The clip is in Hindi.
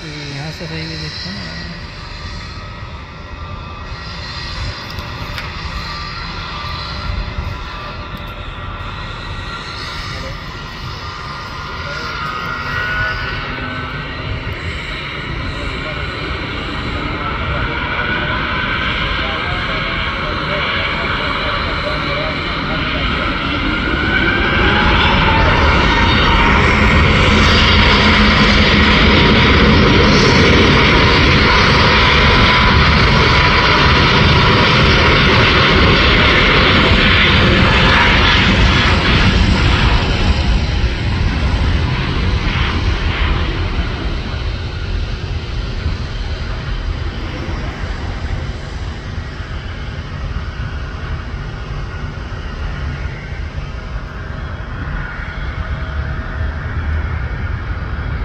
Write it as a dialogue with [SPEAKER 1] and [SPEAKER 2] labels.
[SPEAKER 1] तो यहाँ से सही भी देखते हैं।